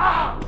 Ah!